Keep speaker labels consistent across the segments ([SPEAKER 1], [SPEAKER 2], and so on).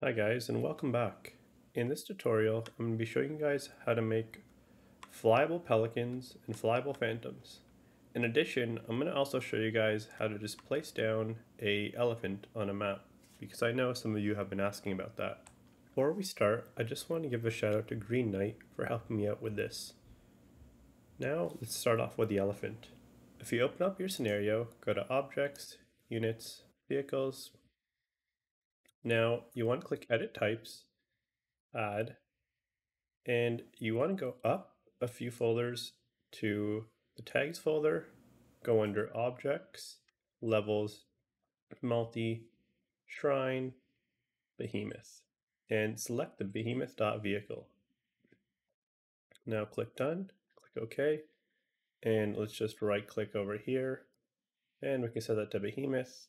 [SPEAKER 1] Hi guys and welcome back. In this tutorial I'm going to be showing you guys how to make flyable pelicans and flyable phantoms. In addition I'm going to also show you guys how to just place down a elephant on a map because I know some of you have been asking about that. Before we start I just want to give a shout out to Green Knight for helping me out with this. Now let's start off with the elephant. If you open up your scenario, go to Objects, Units, Vehicles, now you want to click edit types, add, and you want to go up a few folders to the tags folder, go under objects, levels, multi, shrine, behemoth, and select the behemoth.vehicle. Now click done, click OK, and let's just right click over here, and we can set that to behemoth,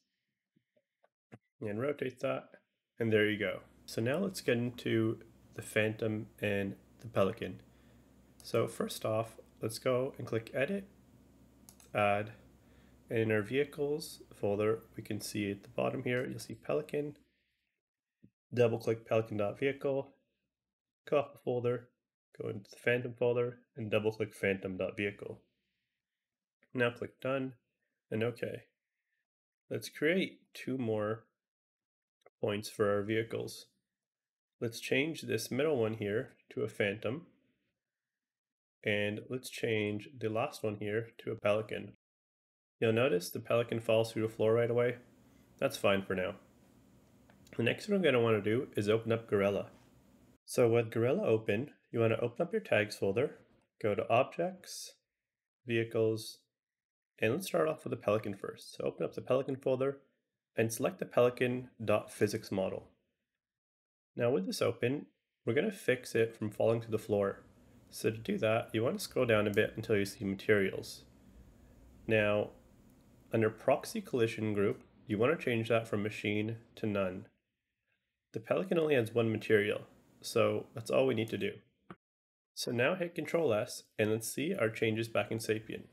[SPEAKER 1] and rotate that. And there you go. So now let's get into the Phantom and the Pelican. So first off, let's go and click Edit, Add, and in our Vehicles folder, we can see at the bottom here, you'll see Pelican, double click pelican.vehicle, go off the folder, go into the Phantom folder, and double click phantom.vehicle. Now click Done, and OK. Let's create two more points for our vehicles. Let's change this middle one here to a phantom. And let's change the last one here to a pelican. You'll notice the pelican falls through the floor right away. That's fine for now. The next thing I'm going to want to do is open up Guerilla. So with Guerilla open, you want to open up your tags folder, go to Objects, Vehicles, and let's start off with the Pelican first. So open up the Pelican folder, and select the pelican.physics model. Now with this open, we're going to fix it from falling to the floor. So to do that, you want to scroll down a bit until you see materials. Now, under proxy collision group, you want to change that from machine to none. The Pelican only has one material, so that's all we need to do. So now hit Control S and let's see our changes back in Sapien.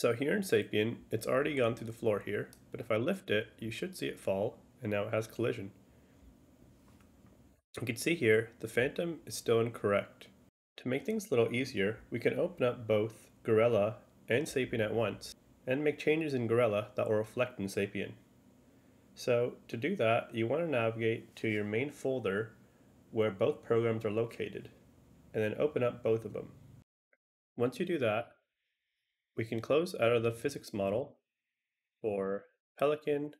[SPEAKER 1] So here in Sapien, it's already gone through the floor here, but if I lift it, you should see it fall, and now it has collision. You can see here, the Phantom is still incorrect. To make things a little easier, we can open up both Guerilla and Sapien at once, and make changes in Guerilla that will reflect in Sapien. So to do that, you want to navigate to your main folder where both programs are located, and then open up both of them. Once you do that, we can close out of the physics model for Pelican.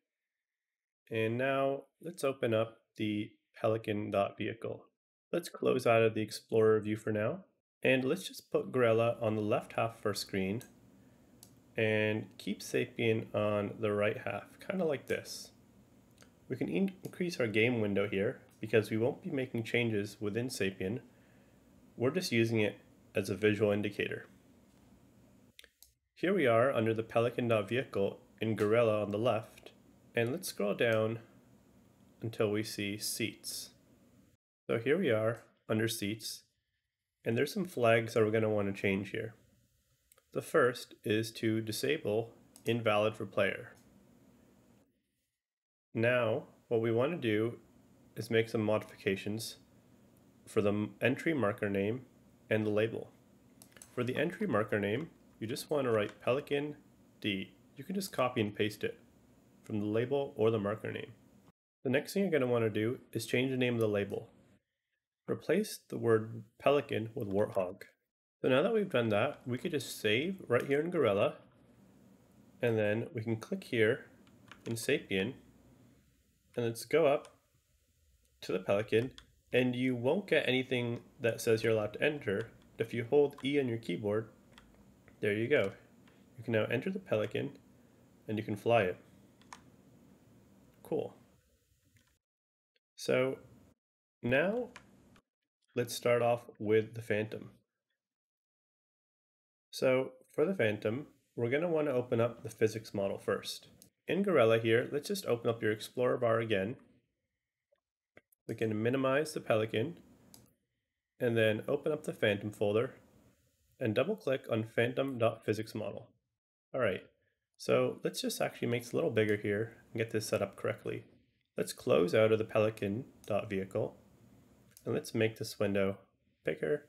[SPEAKER 1] And now let's open up the pelican.vehicle. Let's close out of the Explorer view for now. And let's just put Guerilla on the left half of our screen and keep Sapien on the right half, kind of like this. We can increase our game window here because we won't be making changes within Sapien. We're just using it as a visual indicator. Here we are under the pelican.vehicle in Guerilla on the left, and let's scroll down until we see seats. So here we are under seats, and there's some flags that we're going to want to change here. The first is to disable invalid for player. Now, what we want to do is make some modifications for the entry marker name and the label. For the entry marker name, you just want to write Pelican D. You can just copy and paste it from the label or the marker name. The next thing you're going to want to do is change the name of the label. Replace the word Pelican with Warthog. So now that we've done that, we could just save right here in Guerilla, and then we can click here in Sapien, and let's go up to the Pelican, and you won't get anything that says you're allowed to enter. If you hold E on your keyboard, there you go. You can now enter the Pelican and you can fly it. Cool. So now let's start off with the Phantom. So for the Phantom, we're going to want to open up the physics model first. In Guerilla here, let's just open up your Explorer bar again. We can minimize the Pelican and then open up the Phantom folder and double click on phantom.physics model. All right, so let's just actually make this a little bigger here and get this set up correctly. Let's close out of the pelican.vehicle and let's make this window bigger.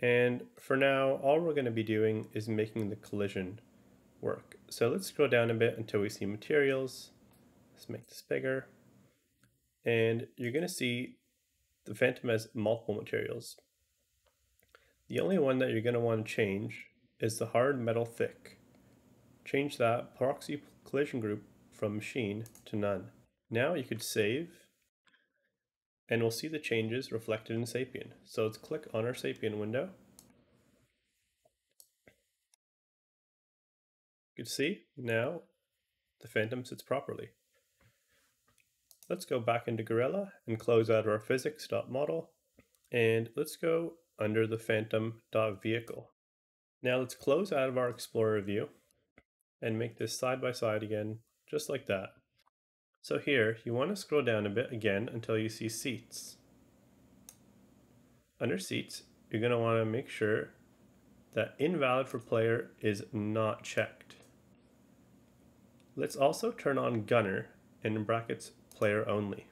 [SPEAKER 1] And for now, all we're going to be doing is making the collision work. So let's scroll down a bit until we see materials. Let's make this bigger. And you're going to see the Phantom has multiple materials. The only one that you're going to want to change is the hard metal thick. Change that proxy collision group from machine to none. Now you could save and we'll see the changes reflected in Sapien. So let's click on our Sapien window. You can see now the Phantom sits properly. Let's go back into Guerilla and close out our physics.model and let's go under the phantom.vehicle. Now let's close out of our Explorer view and make this side by side again, just like that. So here, you want to scroll down a bit again until you see seats. Under seats, you're going to want to make sure that invalid for player is not checked. Let's also turn on gunner and in brackets player only.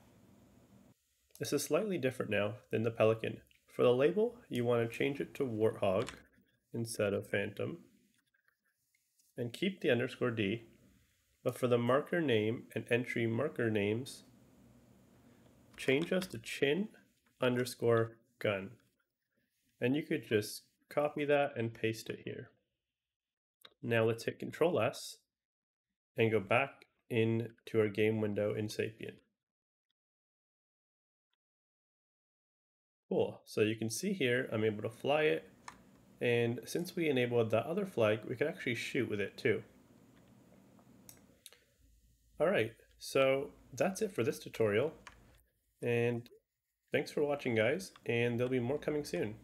[SPEAKER 1] This is slightly different now than the Pelican. For the label, you want to change it to Warthog instead of Phantom and keep the underscore D, but for the marker name and entry marker names, change us to chin underscore gun. And you could just copy that and paste it here. Now let's hit Control S and go back into our game window in Sapien. Cool, so you can see here, I'm able to fly it and since we enabled that other flag, we can actually shoot with it too. All right, so that's it for this tutorial. And thanks for watching guys, and there'll be more coming soon.